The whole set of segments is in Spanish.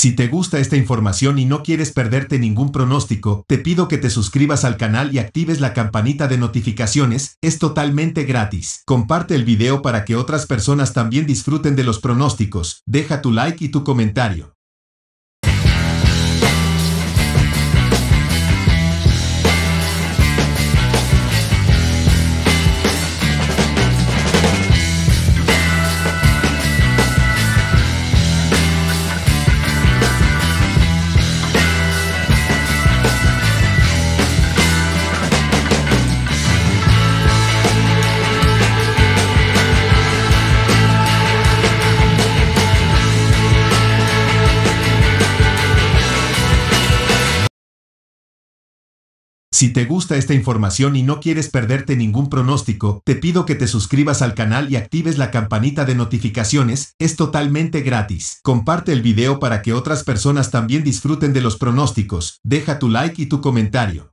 Si te gusta esta información y no quieres perderte ningún pronóstico, te pido que te suscribas al canal y actives la campanita de notificaciones, es totalmente gratis. Comparte el video para que otras personas también disfruten de los pronósticos, deja tu like y tu comentario. Si te gusta esta información y no quieres perderte ningún pronóstico, te pido que te suscribas al canal y actives la campanita de notificaciones, es totalmente gratis. Comparte el video para que otras personas también disfruten de los pronósticos, deja tu like y tu comentario.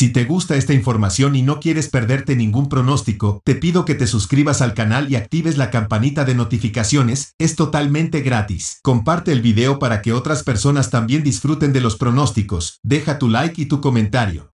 Si te gusta esta información y no quieres perderte ningún pronóstico, te pido que te suscribas al canal y actives la campanita de notificaciones, es totalmente gratis. Comparte el video para que otras personas también disfruten de los pronósticos, deja tu like y tu comentario.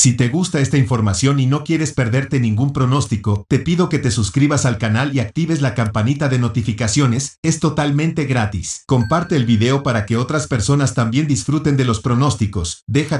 Si te gusta esta información y no quieres perderte ningún pronóstico, te pido que te suscribas al canal y actives la campanita de notificaciones, es totalmente gratis. Comparte el video para que otras personas también disfruten de los pronósticos, deja